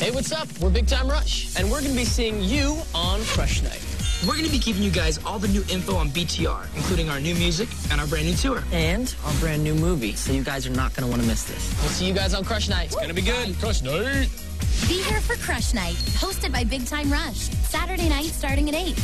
Hey, what's up? We're Big Time Rush, and we're going to be seeing you on Crush Night. We're going to be giving you guys all the new info on BTR, including our new music and our brand new tour. And our brand new movie, so you guys are not going to want to miss this. We'll see you guys on Crush Night. It's going to be good. Crush Night. Be here for Crush Night, hosted by Big Time Rush. Saturday night starting at 8.